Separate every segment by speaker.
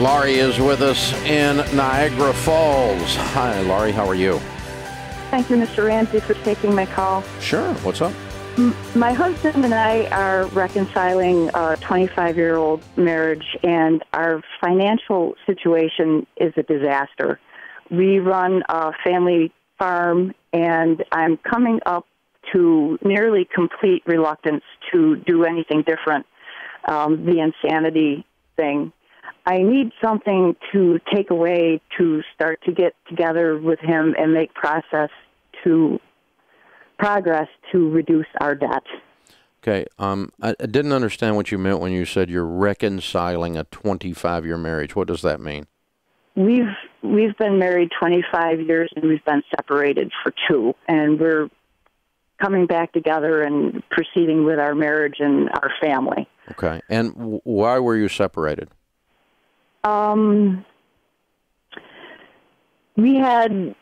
Speaker 1: Laurie is with us in Niagara Falls. Hi, Laurie. How are you?
Speaker 2: Thank you, Mr. Ramsey, for taking my call.
Speaker 1: Sure. What's up?
Speaker 2: My husband and I are reconciling a 25 year old marriage, and our financial situation is a disaster. We run a family farm, and I'm coming up to nearly complete reluctance to do anything different. Um, the insanity thing. I need something to take away to start to get together with him and make process to progress to reduce our debt.
Speaker 1: Okay. Um, I, I didn't understand what you meant when you said you're reconciling a 25 year marriage. What does that mean?
Speaker 2: We've we've been married 25 years and we've been separated for two, and we're coming back together and proceeding with our marriage and our family.
Speaker 1: Okay. And w- why were you separated?
Speaker 2: Um, we had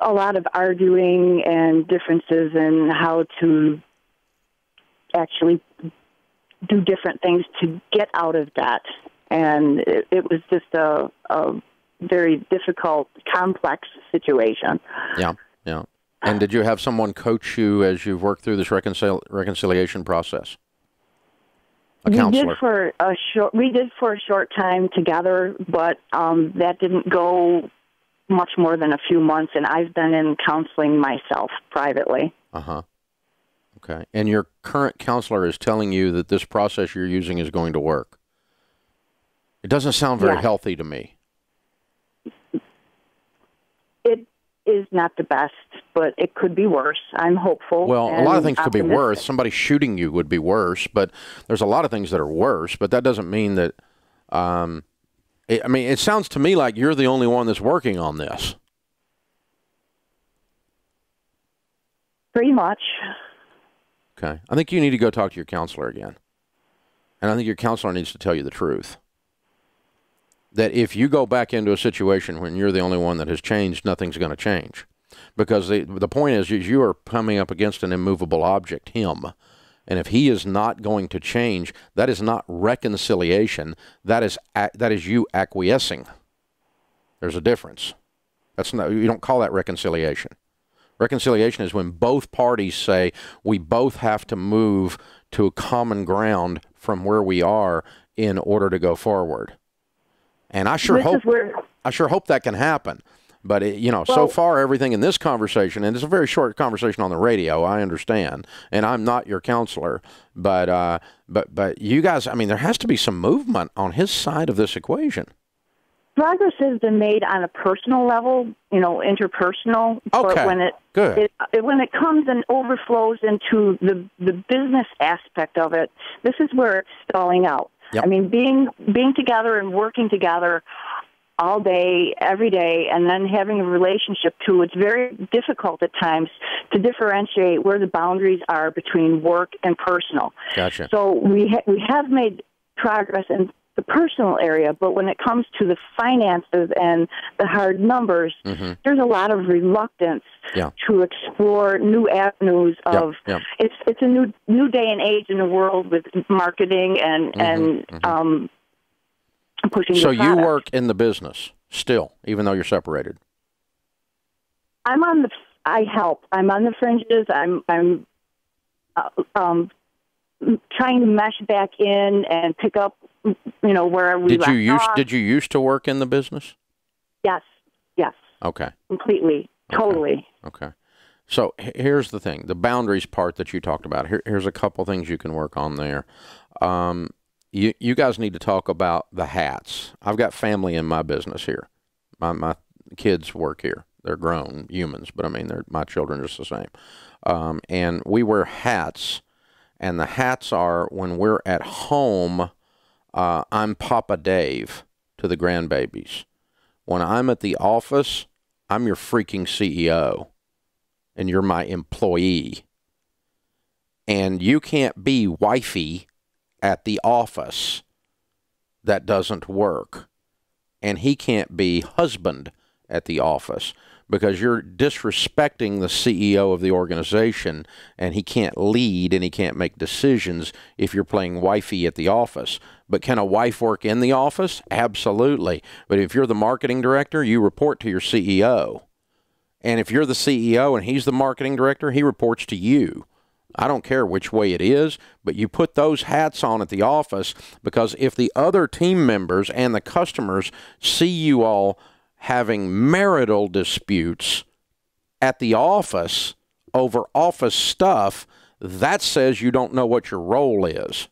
Speaker 2: a lot of arguing and differences in how to actually do different things to get out of debt. And it, it was just a, a very difficult, complex situation.
Speaker 1: Yeah. Yeah. And did you have someone coach you as you've worked through this reconcil- reconciliation process? A
Speaker 2: we did for a short. We did for a short time together, but um, that didn't go much more than a few months. And I've been in counseling myself privately.
Speaker 1: Uh huh. Okay. And your current counselor is telling you that this process you're using is going to work. It doesn't sound very
Speaker 2: Yes.
Speaker 1: healthy to me.
Speaker 2: It is not the best, but it could be worse. I'm hopeful.
Speaker 1: Well, a lot of things could be worse. Somebody shooting you would be worse, but there's a lot of things that are worse. But that doesn't mean that. Um, it, I mean, it sounds to me like you're the only one that's working on this.
Speaker 2: Pretty much.
Speaker 1: Okay. I think you need to go talk to your counselor again. And I think your counselor needs to tell you the truth. That if you go back into a situation when you're the only one that has changed, nothing's going to change. Because the, the point is, is you are coming up against an immovable object, him. And if he is not going to change, that is not reconciliation. That is, that is you acquiescing. There's a difference. That's not, you don't call that reconciliation. Reconciliation is when both parties say we both have to move to a common ground from where we are in order to go forward. And I sure
Speaker 2: this
Speaker 1: hope
Speaker 2: where
Speaker 1: I sure hope that can happen. But it, you know, so far everything in this conversation, and it's a very short conversation on the radio. I understand, and I'm not your counselor, but uh, but but you guys, I mean, there has to be some movement on his side of this equation.
Speaker 2: progress has been made on a personal level, you know, interpersonal.
Speaker 1: Okay.
Speaker 2: But when it,
Speaker 1: Good.
Speaker 2: it, it when it comes and overflows into the the business aspect of it, this is where it's stalling out.
Speaker 1: Yep.
Speaker 2: I mean, being being together and working together all day, every day, and then having a relationship too. It's very difficult at times to differentiate where the boundaries are between work and personal.
Speaker 1: Gotcha.
Speaker 2: So we ha- we have made progress in the personal area, but when it comes to the finances and the hard numbers, there's a lot of reluctance
Speaker 1: Mm-hmm. Yeah.
Speaker 2: to explore new avenues of.
Speaker 1: yep.
Speaker 2: It's it's a new new day and age in the world with marketing and and um, pushing.
Speaker 1: Mm-hmm, So you work in the business still, even though you're separated.
Speaker 2: I'm on the. I help. I'm on the fringes. I'm. I'm. Uh, um, trying to mesh back in and pick up. You know where we
Speaker 1: Did you used
Speaker 2: off.
Speaker 1: Did you used to work in the business?
Speaker 2: Yes. Yes.
Speaker 1: Okay.
Speaker 2: Completely. Totally.
Speaker 1: Okay. So here's the thing: the boundaries part that you talked about. Here, here's a couple things you can work on there. Um, you you guys need to talk about the hats. I've got family in my business here. My my kids work here. They're grown humans, but I mean, they're my children just the same. Um, and we wear hats, and the hats are when we're at home. Uh, I'm Papa Dave to the grandbabies. When I'm at the office, I'm your freaking CEO and you're my employee. And you can't be wifey at the office. That doesn't work. And he can't be husband at the office because you're disrespecting the CEO of the organization and he can't lead and he can't make decisions if you're playing wifey at the office. But can a wife work in the office? Absolutely. But if you're the marketing director, you report to your CEO. And if you're the CEO and he's the marketing director, he reports to you. I don't care which way it is, but you put those hats on at the office because if the other team members and the customers see you all having marital disputes at the office over office stuff, that says you don't know what your role is.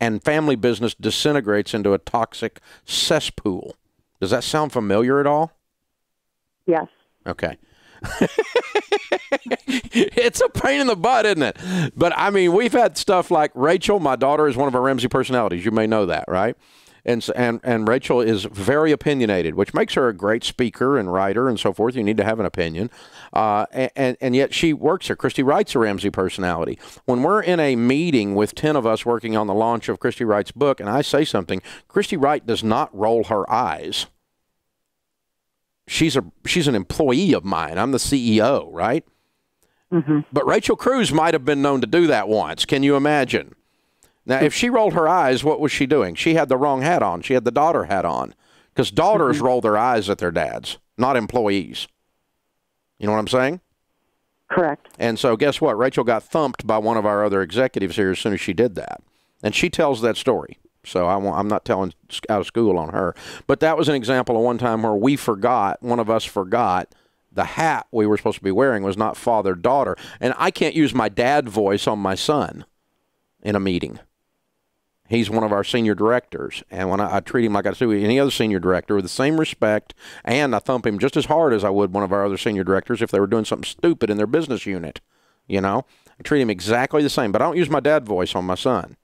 Speaker 1: And family business disintegrates into a toxic cesspool. Does that sound familiar at all?
Speaker 2: Yes.
Speaker 1: Okay. it's a pain in the butt, isn't it? But I mean, we've had stuff like Rachel, my daughter, is one of our Ramsey personalities. You may know that, right? And, and and Rachel is very opinionated, which makes her a great speaker and writer and so forth. You need to have an opinion, uh, and and yet she works here. Christy Wright's a Ramsey personality. When we're in a meeting with ten of us working on the launch of Christy Wright's book, and I say something, Christy Wright does not roll her eyes she's a she's an employee of mine. I'm the CEO, right?
Speaker 2: Mm-hmm.
Speaker 1: But Rachel Cruze might have been known to do that once. Can you imagine? Now, if she rolled her eyes, what was she doing? She had the wrong hat on. She had the daughter hat on because daughters
Speaker 2: mm-hmm.
Speaker 1: roll their eyes at their dads, not employees. You know what I'm saying?
Speaker 2: Correct.
Speaker 1: And so, guess what? Rachel got thumped by one of our other executives here as soon as she did that. And she tells that story. So I am not telling out of school on her. But that was an example of one time where we forgot, one of us forgot, the hat we were supposed to be wearing was not father daughter. And I can't use my dad voice on my son in a meeting. He's one of our senior directors. And when I, I treat him like I do any other senior director with the same respect, and I thump him just as hard as I would one of our other senior directors if they were doing something stupid in their business unit. You know, I treat him exactly the same, but I don't use my dad voice on my son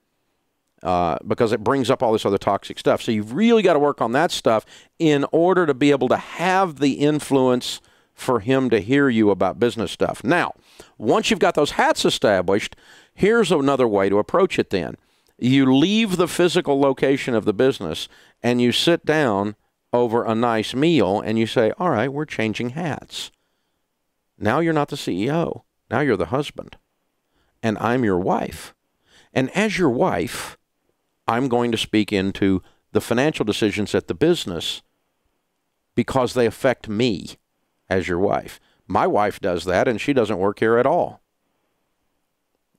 Speaker 1: uh, because it brings up all this other toxic stuff. So you've really got to work on that stuff in order to be able to have the influence for him to hear you about business stuff. Now, once you've got those hats established, here's another way to approach it then. You leave the physical location of the business and you sit down over a nice meal and you say, All right, we're changing hats. Now you're not the CEO. Now you're the husband. And I'm your wife. And as your wife, I'm going to speak into the financial decisions at the business because they affect me as your wife. My wife does that, and she doesn't work here at all.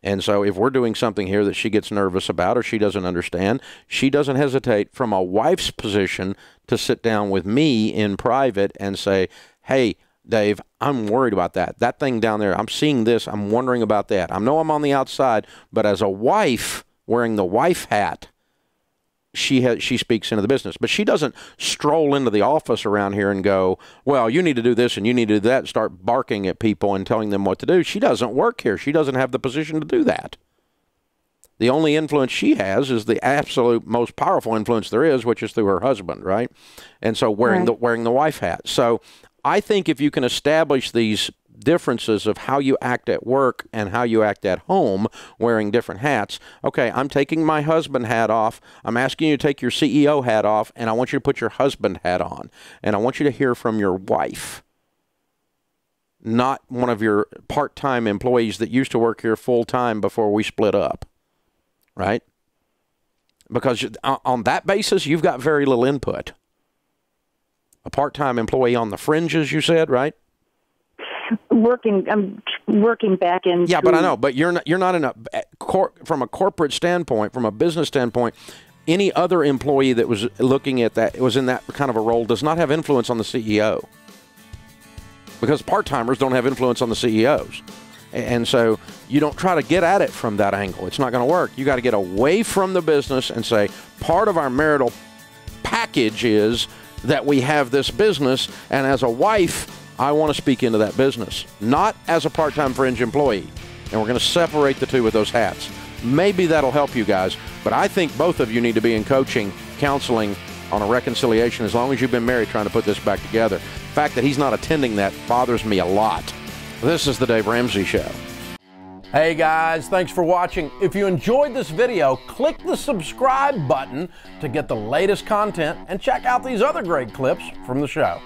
Speaker 1: And so, if we're doing something here that she gets nervous about or she doesn't understand, she doesn't hesitate from a wife's position to sit down with me in private and say, Hey, Dave, I'm worried about that. That thing down there, I'm seeing this. I'm wondering about that. I know I'm on the outside, but as a wife wearing the wife hat, she has she speaks into the business. But she doesn't stroll into the office around here and go well you need to do this and you need to do that and start barking at people and telling them what to do. She doesn't work here. She doesn't have the position to do that. The only influence she has is the absolute most powerful influence there is which is through her husband right? And so wearing right. the wearing the wife hat. So i think if you can establish these differences of how you act at work and how you act at home wearing different hats. Okay, I'm taking my husband hat off. I'm asking you to take your CEO hat off, and I want you to put your husband hat on. And I want you to hear from your wife, not one of your part time employees that used to work here full time before we split up. Right? Because on that basis, you've got very little input. A part time employee on the fringes, you said, right?
Speaker 2: Working I'm working back in
Speaker 1: Yeah, but I know, but you're not you're not in a cor- from a corporate standpoint, from a business standpoint, any other employee that was looking at that was in that kind of a role does not have influence on the CEO. Because part-timers don't have influence on the CEOs. And so you don't try to get at it from that angle. It's not going to work. You got to get away from the business and say part of our marital package is that we have this business and as a wife I want to speak into that business, not as a part time fringe employee. And we're going to separate the two with those hats. Maybe that'll help you guys, but I think both of you need to be in coaching, counseling on a reconciliation as long as you've been married trying to put this back together. The fact that he's not attending that bothers me a lot. This is the Dave Ramsey Show. Hey guys, thanks for watching. If you enjoyed this video, click the subscribe button to get the latest content and check out these other great clips from the show.